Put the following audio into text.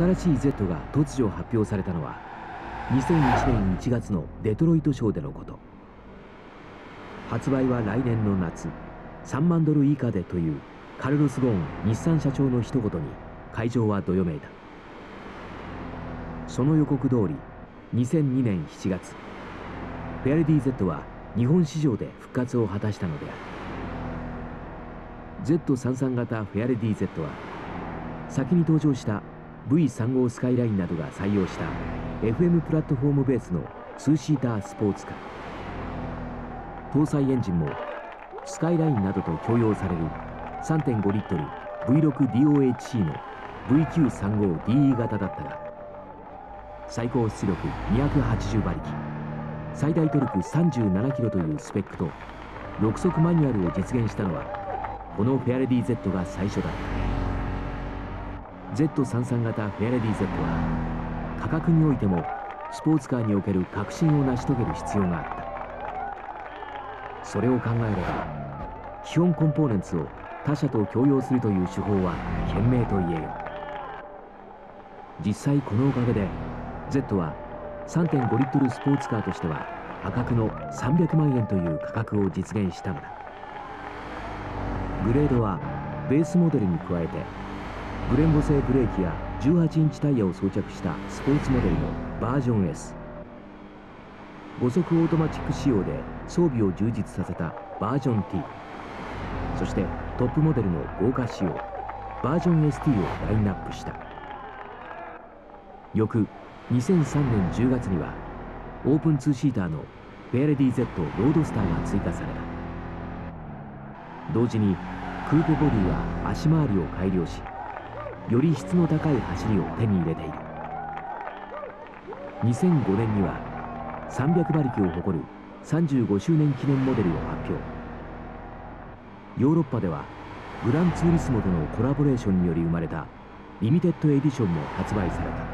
新しい Z が突如発表されたのは2001年1月のデトロイトショーでのこと。発売は来年の夏3万ドル以下でというカルロス・ゴーン日産社長の一言に会場はどよめいた。その予告通り2002年7月フェアレディ Z は日本市場で復活を果たしたのである。Z33 型フェアレディ Z は先に登場した V35 スカイラインなどが採用した FM プラットフォームベースの2シータースポーツカー。搭載エンジンもスカイラインなどと共用される3.5リットル V6DOHC の VQ35DE 型だったが最高出力280馬力。最大トルク37キロというスペックと6速マニュアルを実現したのはこのフェアレディ Z が最初だ。った Z33 型フェアレディ Z は価格においてもスポーツカーにおける革新を成し遂げる必要があった。それを考えれば基本コンポーネンツを他社と共用するという手法は賢明と言えよ。実際このおかげで Z は3.5リットルスポーツカーとしては破格の300万円という価格を実現したのだ。グレードはベースモデルに加えてブレンボ製ブレーキや18インチタイヤを装着したスポーツモデルのバージョン S 5速オートマチック仕様で装備を充実させたバージョン T そしてトップモデルの豪華仕様バージョン ST をラインナップした。翌2003年10月にはオープン2シーターのフェアレディ Z ロードスターが追加された。同時にクーペボディは足回りを改良しより質の高い走りを手に入れている。2005年には300馬力を誇る35周年記念モデルを発表。ヨーロッパではグランツーリスモとのコラボレーションにより生まれたリミテッドエディションも発売された。